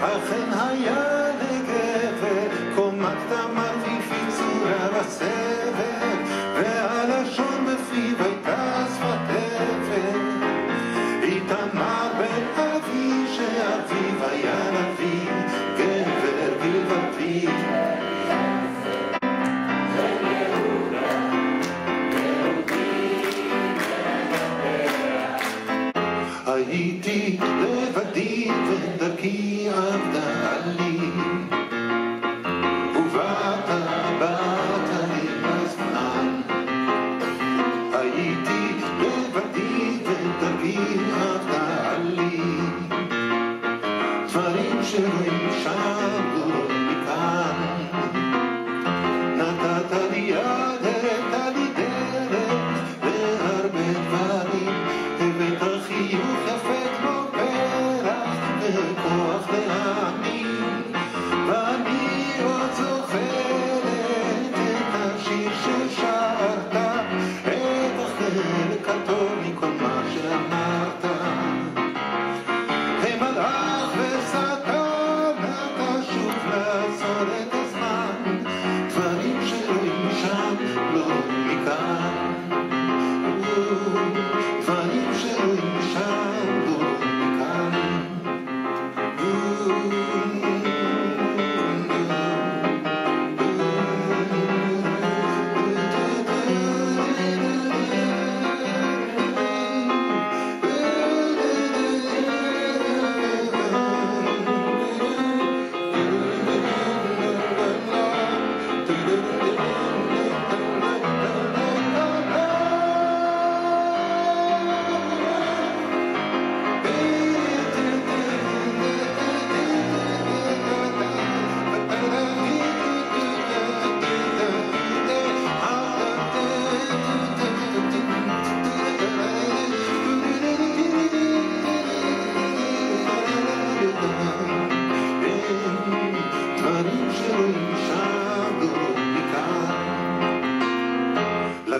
אכן היה לגבר, קומת תמר ופיצורה בסבר, הייתי לבדי ודרכי עבדה עלי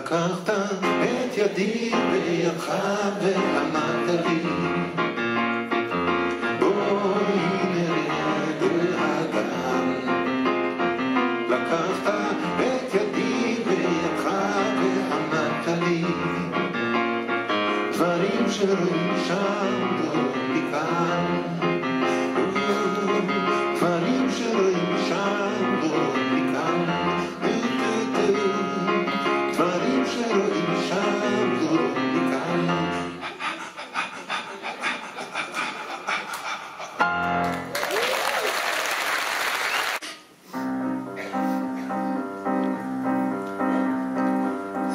לקחת את ידי בידך ואמרת לי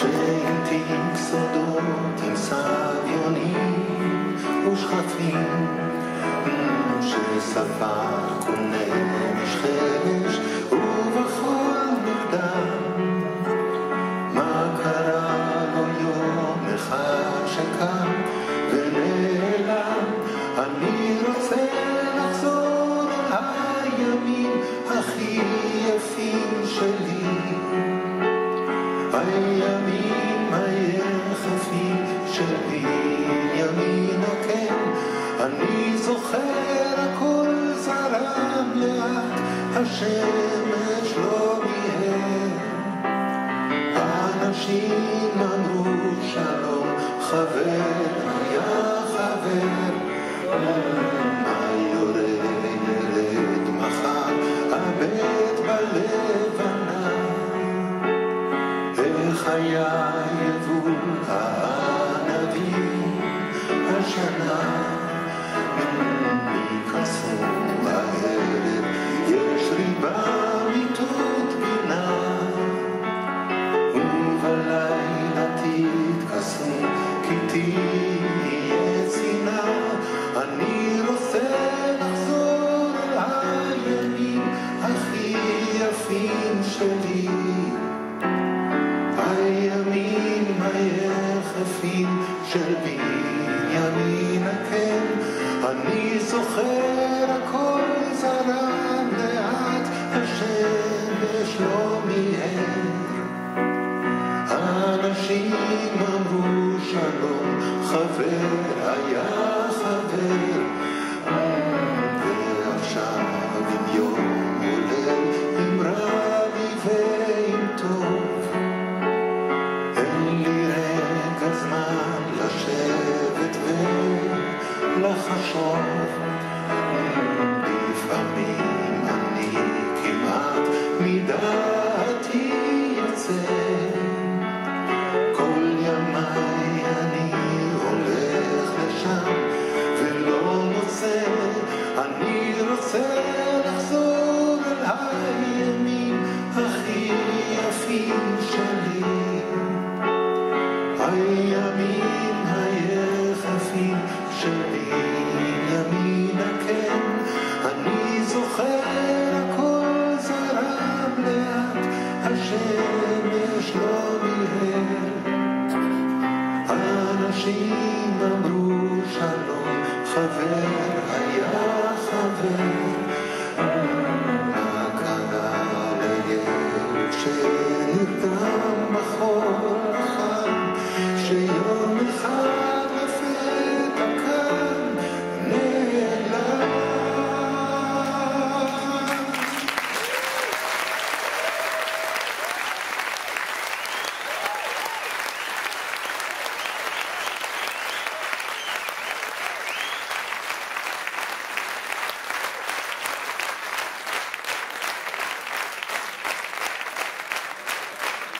כשעיתים שדות עם סביונים ושכפים ששפה קונה משחש ובכל מרדם מה קרה לו יום אחד שקם ונעלם אני רוצה לחזור על הימים הכי יפים שלי اليمين ما يخفي شدين يمينك אני זוכר הכל זרם לאט השמש לא מיהר אנשים אמרו של בנימין הקן, אני זוכר הכל זרם לאט, השמש לא מיהר. האנשים אמרו שלום, חבר היה חבר, אני רוצה לחזור אל הימים הכי יפים שלי. הימים היחפים של בנימין הקן, אני זוכר הכל זרם לאט, השמש לא מיהר. האנשים אמרו שלום, חבר היה שנרדם בחול החם, שיום